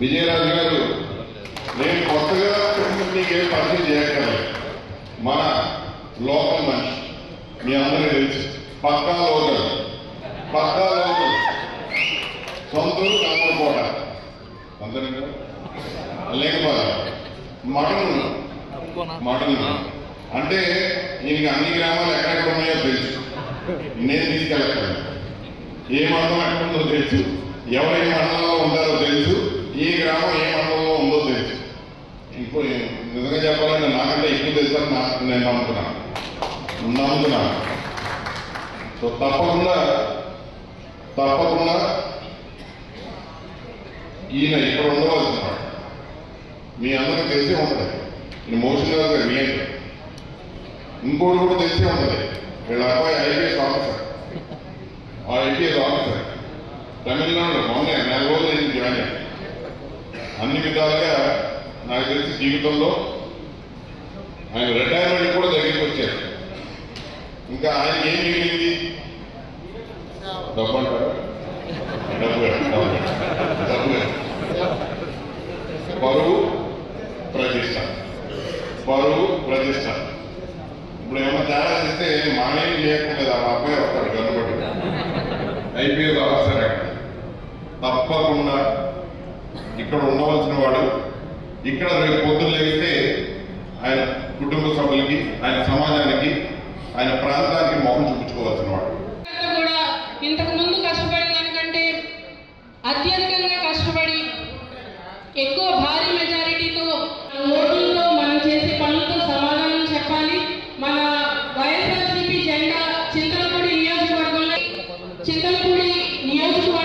విజయరాజు గారు నేను కొత్తగా మీకు పరిచయం చేయగలను మన లోకల్ మనిషి మీ అందరూ తెలుసు. పక్కా లోకల్. పక్కా లోకల్. సొంతూరు కమ్మకోట అందరికీ లేకపోతే మటన్ మటన్ అంటే ఈయనకి అన్ని గ్రామాలు ఎక్కడెక్కడ ఉన్నాయో తెలుసు. నేను తీసుకెళ్ళగలను ఏ మండలం ఎక్కడుందో తెలుసు. ఎవరు ఏ మండలంలో ఉంటారో తెలుసు ఏ గ్రామం ఏ మండలంలో ఉందో తెలుసు. ఇంకో నిజంగా చెప్పాలంటే నాకంటే ఎక్కువ తెలుసు అని నాకు నేను నమ్ముతున్నాను. నమ్ముతున్నాను. సో తప్పకుండా తప్పకుండా ఈయన ఇక్కడ ఉండవలసిన వాడు. మీ అందరూ తెలిసే ఉంటుంది. ఈయన మోషన్ గారు ఏంటి ఇంకోటి కూడా తెలిసే ఉంటుంది. వీళ్ళ అబ్బాయి ఐపీఎస్ ఆఫీసర్. ఆ ఐపీఎస్ ఆఫీసర్. తమిళనాడులో మొన్నే నెల రోజులు నేను జాయిన్ అన్ని విధాలుగా నాకు తెలిసి జీవితంలో ఆయన రిటైర్మెంట్ కూడా దగ్గరికి వచ్చారు. ఇంకా ఆయన ఏం మిగిలింది? డబ్బు అంటారు? డబ్బు డబ్బు పరువు ప్రతిష్ట. పరువు ప్రతిష్ట. ఇప్పుడు ఏమైనా తేడా చేస్తే మానేం చేయకుండా ఆ అబ్బాయి వస్తాడు కనబడి ఐపీఎస్ ఆఫీసర్ అక్కడ తప్పకుండా ఇక్కడ ఉండవలసిన వాడు ఇక్కడ రేపు పొద్దున్న లేస్తే ఆయన కుటుంబ సభ్యులకి ఆయన సమాజానికి ఆయన ప్రాంతానికి మొహం చూపించుకోవాల్సిన వాడు. కూడా ఇంతకు ముందు కష్టపడిన దానికంటే అత్యధికంగా కష్టపడి ఎక్కువ భారీ మెజారిటీతో ఓట్లతో మనం చేసే పనులతో సమాధానం చెప్పాలి. మన వైఎస్ఆర్సీపీ జెండా చింతలపూడి నియోజకవర్గంలో చింతలపూడి నియోజకవర్గం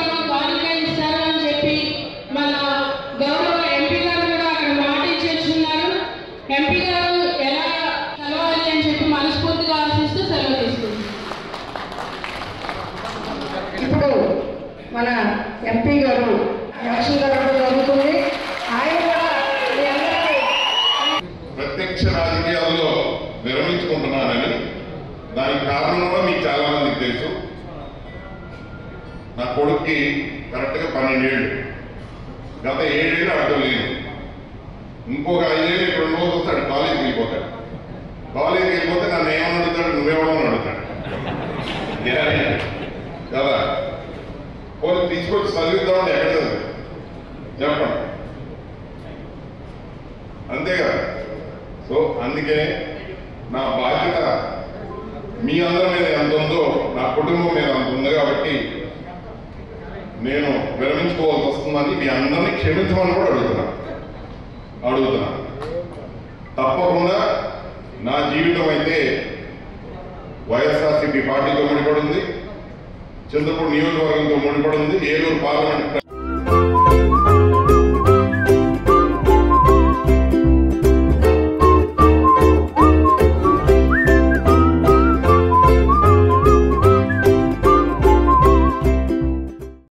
కారణం కూడా మీకు చాలా మందికి తెలుసు. నా కొడుక్కి కరెక్ట్గా పన్నెండేళ్ళు. గత ఏడేళ్ళు అడగ లేదు. ఇంకొక ఐదేళ్ళు ఇప్పుడు రోజు వస్తాడు కాలేజీకి వెళ్ళిపోతాడు. కాలేజీకి వెళ్ళిపోతే నన్ను ఏమని అడుగుతాడు? నువ్వేమని అడుగుతాడు? కదా? పోనీ తీసుకొచ్చి చదివిద్దామని ఎక్కడ చదివి? చెప్పండి. అంతేగా సో అందుకే నా బాధ్యత మీ అందరి మీద ఎంత ఉందో నా కుటుంబం మీద అంత ఉంది కాబట్టి నేను విరమించుకోవాల్సి వస్తుందని మీ అందరినీ క్షమించమని కూడా అడుగుతున్నా. అడుగుతున్నా. తప్పకుండా నా జీవితం అయితే వైఎస్ఆర్సీపీ పార్టీతో ముడిపడి ఉంది. చంద్రపూర్ నియోజకవర్గంతో ముడిపడి ఉంది. ఏలూరు పార్లమెంట్